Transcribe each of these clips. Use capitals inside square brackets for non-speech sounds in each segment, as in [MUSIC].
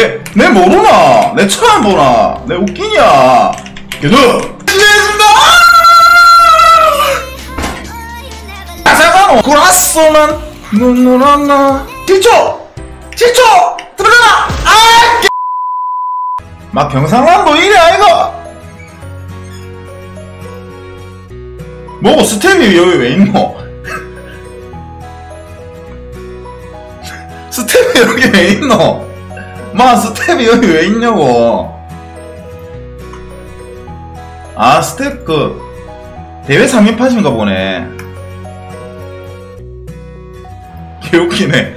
내, 내 모르나? 내 처음 보나? 내 웃기냐? 계속! 실례했습니다! 아사가노! 구라쏘는 눈물 하나 7초! 7초! 들어가! 아! 개- 막 경상남도 이래 아이가! 뭐고 스텝이 여기 왜 있노? [LAUGHS] 스텝이 여기 왜 있노? 마 스텝이 여기 왜 있냐고. 아 스텝 그 대회 상입하신가 보네. 개웃기네.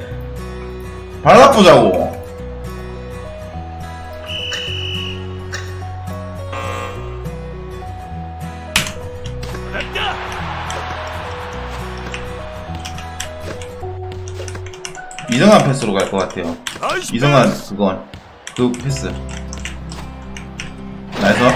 발라보자고 이정한 패스로 갈 것 같아요. 패스. 그건. 그 패스. 나에서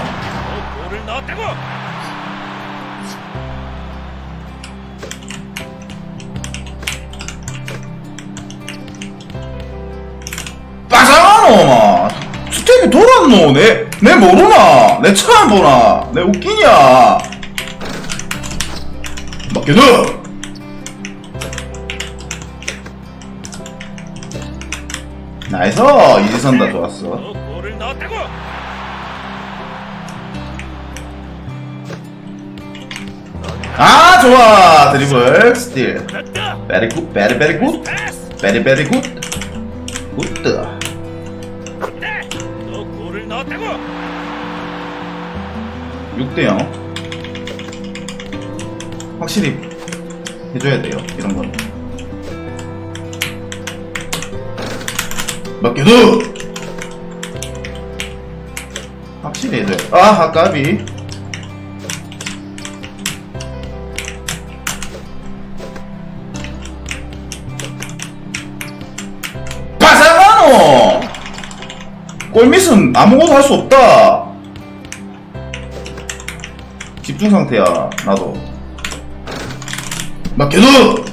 마. 스텝이 돌았노 내, 내 모르나? 내 처음 보나? 내 웃기냐? 맡겨둬 나이스. 이지선다 좋았어. 너 골을 넣었다고. 아 좋아. 드리블. 스틸. very good very very good very very good good 6대0 확실히 해줘야 돼요 이런 건 맡겨도 확실히 해줘야 아 아까비. 바사가노! 골밑은 아무것도 할 수 없다. 집중 상태야 나도. 맡겨둬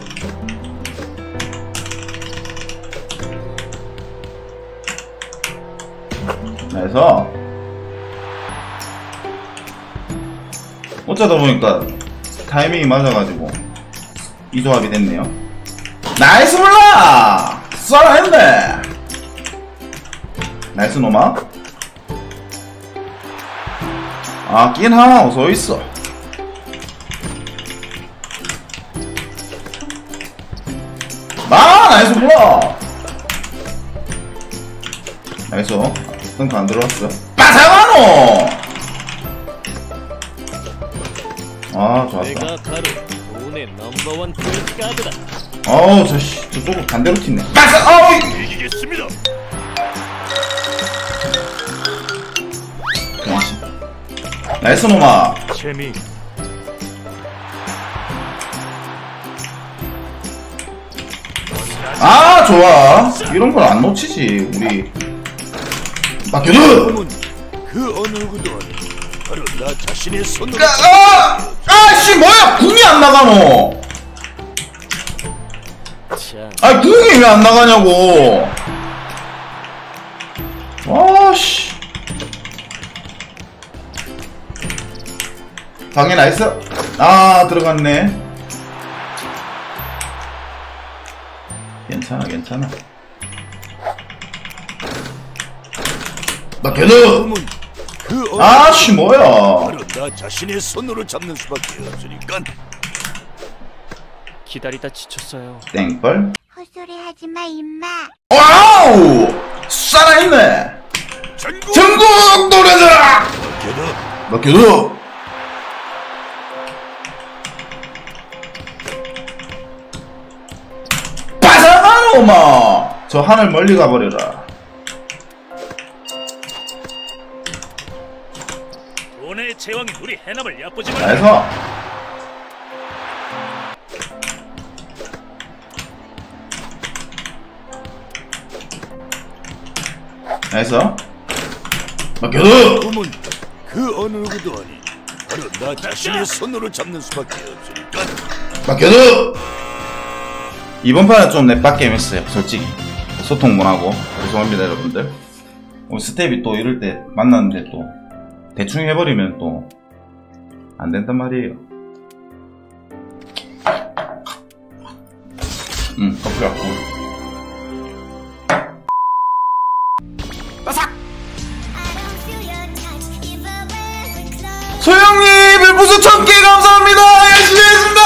그래서 어쩌다 보니까 타이밍이 맞아가지고 이 조합이 됐네요 나이스 몰라 썰어했네 나이스 노마 아, 낀 하나 어서 있어. 아, 나이스 몰라. 나이스. 덩크 안 들어왔어. 빠사가노! 아, 좋았다. 내가 바로 돈의 넘버원 포인트 가드다 어우, 저, 씨, 저쪽으로 반대로 튀네. 빠사, 어우! 이기겠습니다 병신. 나이스 노마. 재미 아, 좋아. 이런 걸 안 놓치지, 우리. 꿈은 그 어느 누구도 바로 나 자신의 손으로 아! 아씨 뭐야! 궁이 안 나가노! 자아 궁이 왜 안 나가냐고! 아씨. 방해 나이스 아 들어갔네. 괜찮아 괜찮아 꿈은 그 아씨 뭐야. 바로 나 자신의 손으로 잡는 수밖에 없으니까. 기다리다 지쳤어요. 땡벌. 헛소리 하지 마, 임마. 와우! 살아있네. 전국! 전국 노래자랑 겨둬 맡겨둬! 빠삭한 오마! 저 하늘 멀리 가버려라 우리 해남을 얕보지 마 나에서. 나에서. 맡겨도 꿈은 그 어느 누구도 아니 바로 나 자신의 손으로 잡는 수밖에 없으니까. 맡겨도 이번 판은 좀 넷밖에 했어요 솔직히. 소통 못하고. 죄송합니다 여러분들. 어, 스텝이 또 이럴 때 만났는데 또 대충 해버리면 또 안 된단 말이에요. 응, 커피 갖고. 소영님, 별부수 천개 감사합니다! 열심히 했습니다!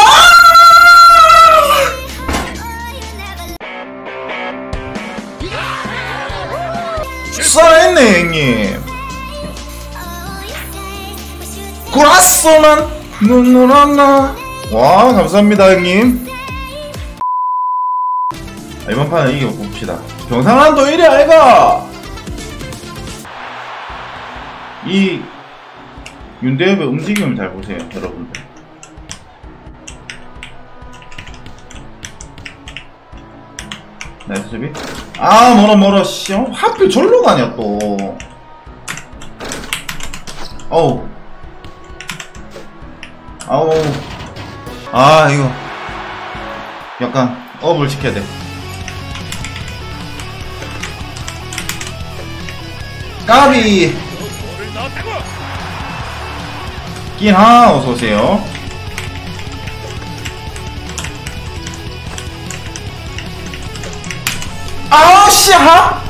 살아있네, 형님. 구라쏘만 눈물 하나. 와, 감사합니다, 형님. 아, 이번 판은 이겨 봅시다. 경상한도 1위 아이가! 이 윤대엽의 움직임을 잘 보세요, 여러분들. 나이스 수비. 아, 멀어, 멀어, 씨. 어, 하필 절로 가냐, 또. 어우. 아우. 아, 이거. 약간, 업을 지켜야 돼. 까비! 끼나 어서오세요. 아우, 씨, 하!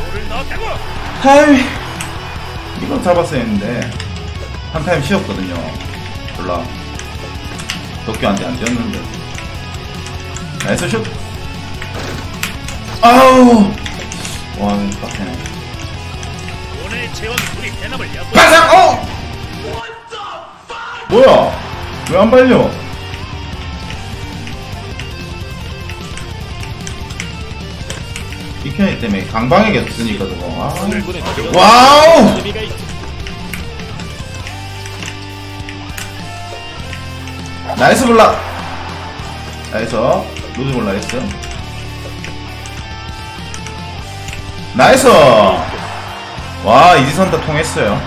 타임 이거 잡았어야 했는데 한 타임 쉬었거든요 몰라 도쿄한테 안 뛰었는데. 나이스 슛! 아우! 와 빡세네. 바삭 어! 뭐야? 왜 안 발려? 이편이 때문에 강방에게 쓰니까 저거. 아. 와우 나이스 블락! 나이스. 루즈 블락 했어. 나이스! 와 이지선 다 통했어요.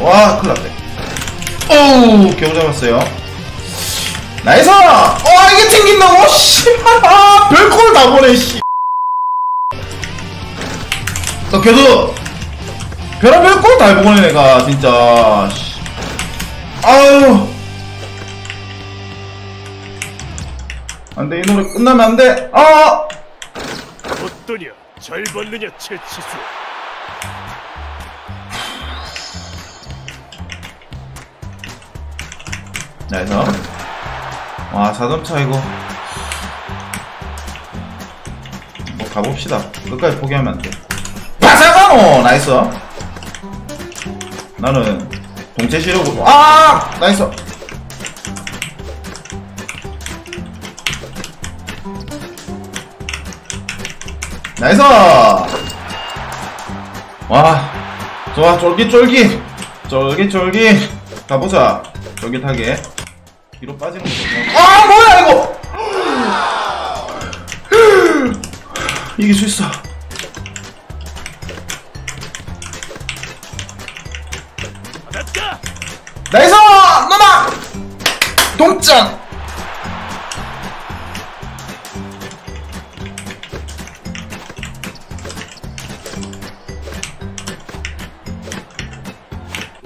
와 큰일났네. 오우 겨우 잡았어요 나이스! 와 이게 튕긴다고? 씨발 아 별꼴 다 보네 씨. 너 계속 별의별 꼴다 보네 내가 진짜. 씨. 아유. 안돼 이 노래 끝나면 안돼. 아. 어떠냐? 잘 벌느냐 채치수. 나이스. 와 자동차 이거. 뭐 가봅시다. 끝까지 포기하면 안 돼. 바사가노 나이스. 나는 동체 시려고. 아 나이스. 나이스. 와 좋아 쫄깃쫄깃 쫄깃쫄깃 가보자 쫄깃하게 뒤로 빠지는 거 이길 수 있어. 나이스! 넘어 동점!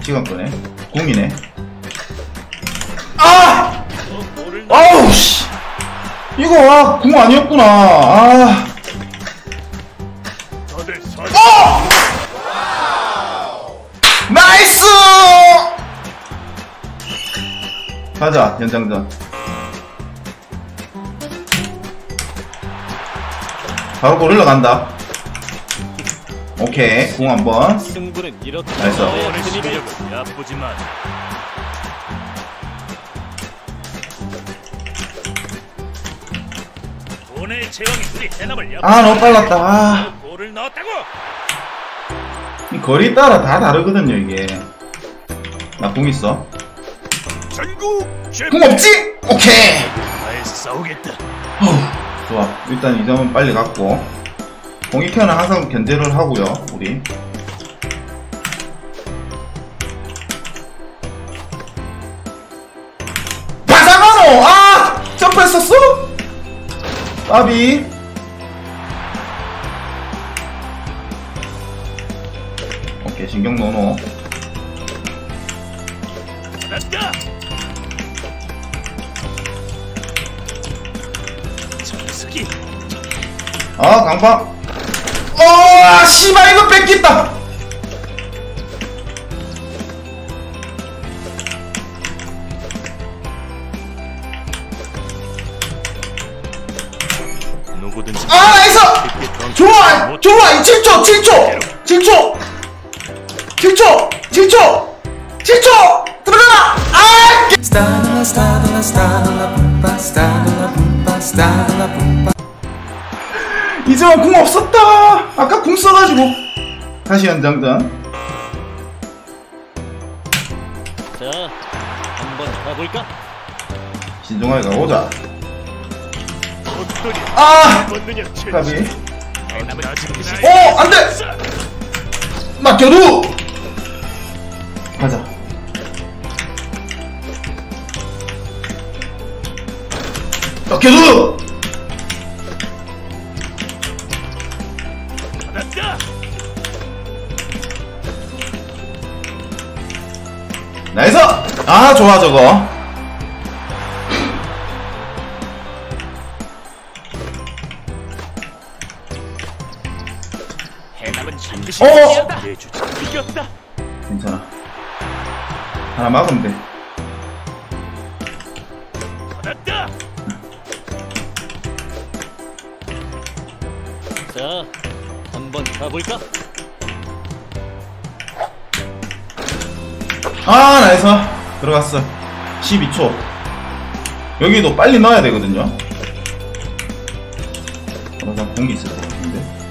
시간 끄네. 궁이네. 아! 넣. 아우 씨. 이거 아, 궁 아니었구나. 아 가자 연장전. 바로 고릴라 간다. 오케이 궁 한번. 나이스. 아 너무 빨랐다. 아, 거리 따라 다 다르거든요 이게. 나궁 있어 전국 공 없지? 오케이. 싸우겠다. 어. 좋아. 일단 이 점은 빨리 갖고 공익현은 항상 견제를 하고요. 우리. 바사가노! 아! 점프했었어? 까비. 오케이, 신경 넣어. 잘다 정수기. 아, 강파. 어, 아, 씨발, 이거 뺏겼다. 누구든지 아, 나이스! 좋아! 좋아! 7초! 7초! 7초! 7초! 7초! 7초! 들어가! 아! 이제와 궁 없었다! 아까 궁 써가지고. 다시 연장전. 자, 한번 가볼까? 신중하게 가보자. 아! 까비. 어! 안 돼! 맡겨도! 맡겨도! 받았다. 나이스! 아, 좋아, 저거. 해남은 반드시 어! 이겼다. 괜찮아. 하나 막으면 돼. 한번 가볼까? 아, nice. 들어갔어. 12초. 여기도 빨리 넣어야 되거든요. 어, 나 궁이 있을 것 같은데.